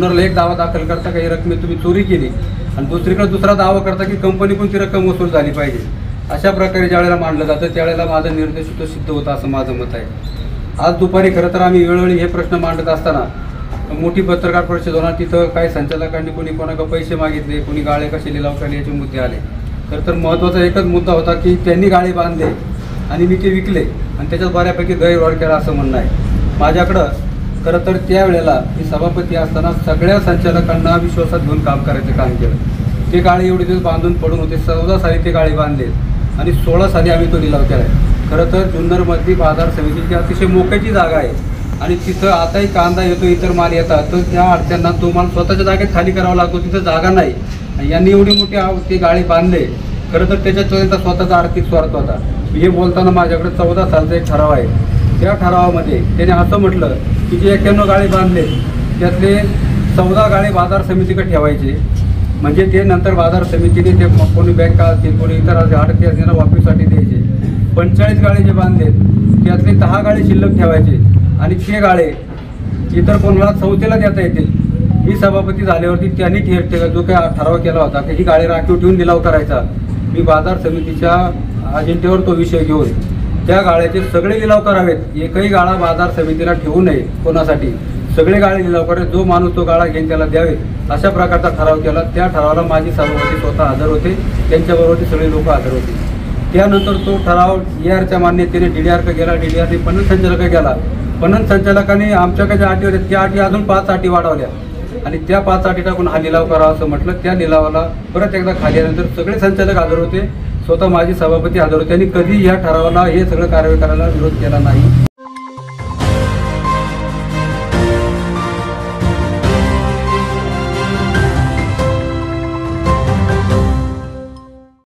जुन्नरला एक दावा दाखल करता काही रकमे तुम्ही चोरी केली. आणि दुसरीकडे दुसरा दावा करता की कंपनीकडून ती रक्कम वसूल झाली पाहिजे. अशा प्रकारे ज्यावेळेला मांडलं जातं त्यावेळेला माझा निर्देश तो सिद्ध होता असं माझं मत आहे. आज दुपारी खरं तर आम्ही वेळोवेळी हे प्रश्न मांडत असताना मोठी पत्रकार परिषद होणार तिथं काही संचालकांनी कोणी कोणाकडे पैसे मागितले कोणी गाळे कसे लिलाव केले याचे मुद्दे आले. खरं तर महत्त्वाचा एकच मुद्दा होता की त्यांनी गाळे बांधले आणि मी ते विकले आणि त्याच्यात बऱ्यापैकी गैरव्यवहार केला असं म्हणणं आहे. माझ्याकडं खरं तर त्यावेळेला मी सभापती असताना सगळ्या संचालकांना विश्वासात घेऊन काम करायचं काम केलं. ते गाळे एवढे दिवस बांधून पडून होते चौदा साली ते गाळे बांधले आणि सोळा साली आम्ही तो लिलाव केला आहे खरं तर जुन्नरमधली बाजार समितीची अतिशय मोक्याची जागा आहे आणि तिथं आताही कांदा येतो इतर माल येतात तर त्या अडचणींना तो माल स्वतःच्या जागेत खाली करावा लागतो तिथं जागा नाही. यांनी एवढी मोठी ते गाळी बांधले खरं तर त्याच्यात त्यांचा स्वतःचा आर्थिक स्वार्थ होता. हे बोलताना माझ्याकडे चौदा सालचा एक ठराव आहे. त्या ठरावामध्ये त्याने असं म्हटलं की जे एक्क्याण्णव गाळे बांधले त्यातले चौदा गाळे बाजार समितीकडे ठेवायचे. म्हणजे ते नंतर बाजार समितीने ते कोणी बँका असतील कोणी इतर असतील आडती असतील ना वापीसाठी द्यायचे. पंचेचाळीस गाळे जे बांधले त्यातले दहा गाळे शिल्लक ठेवायचे आणि ते गाळे इतर कोणाला संस्थेला देता येतील. मी सभापती झाल्यावरती त्यांनी ठे- जो काही ठराव केला होता की ही गाळे राखीव ठेवून लिलाव करायचा. मी बाजार समितीच्या अजेंड्यावर तो विषय घेऊन त्या गाळ्याचे सगळे लिलाव करावेत एकही गाळा बाजार समितीला ठेवू नये कोणासाठी. सगळे गाळे लिलाव करावे जो माणूस तो गाळा घेऊन त्याला द्यावे अशा प्रकारचा ठराव केला. त्या ठरावाला माझी सभापती स्वतः हजर होते. त्यांच्याबरोबर सगळे लोक हजर होते. त्यानंतर तो ठराव डी आरच्या मान्यतेने डी डी आर गेला. डी डी आरने पणन संचालक गेला. पणन संचालकाने आमच्याकडे ज्या अटी होत्या त्या अटी अजून पाच अटी वाढवल्या. आणि त्या पाच अटी टाकून हा लिलाव करावा असं म्हटलं. त्या लिलावाला परत एकदा खाली आल्यानंतर सगळे संचालक हजर होते. स्वतः माझी सभापती हजर होते आणि कधी या ठरावाला हे सगळं कारवाई करायला विरोध केला नाही.